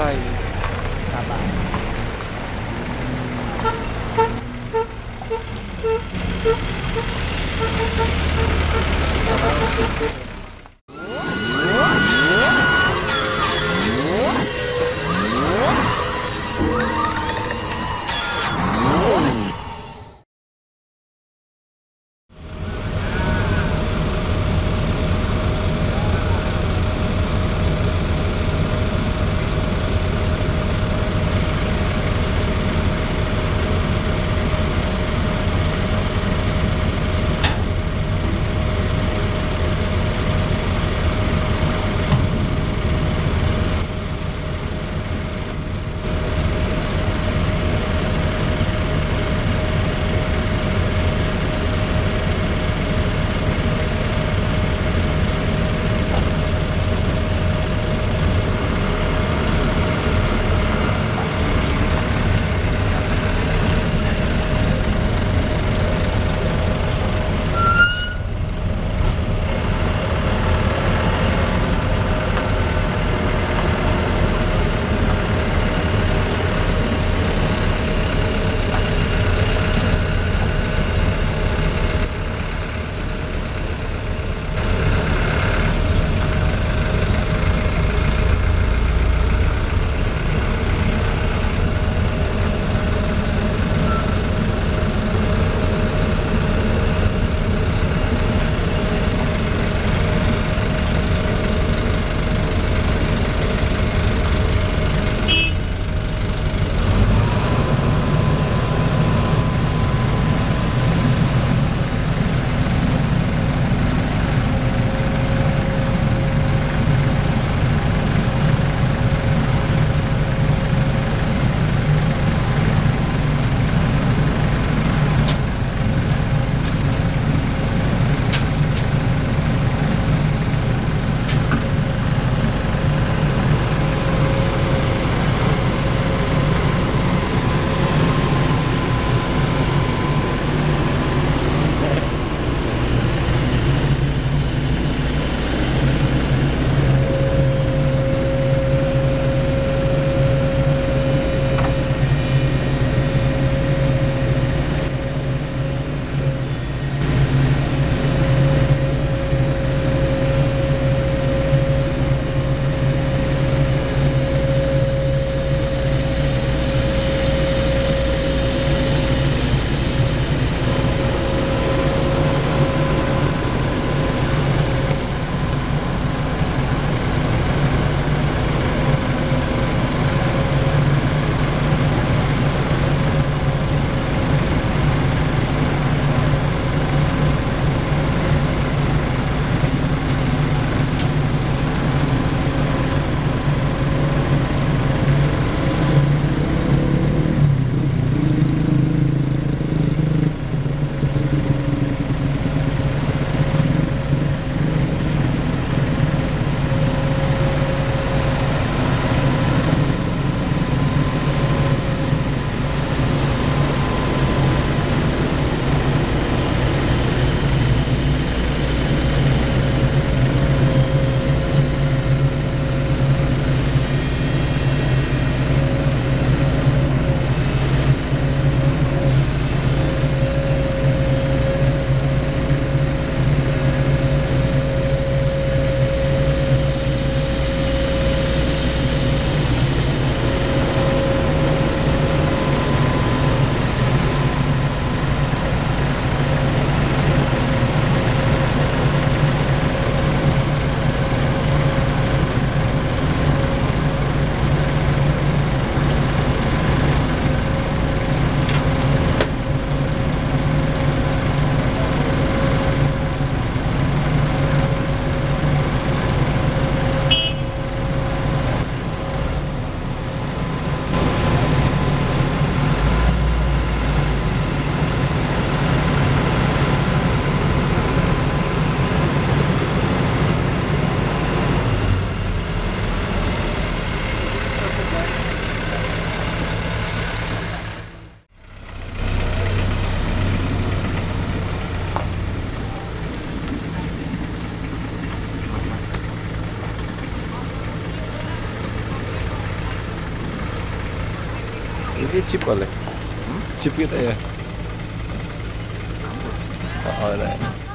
Tá ai Ini chip boleh? Chip kita ya? Oh, oh,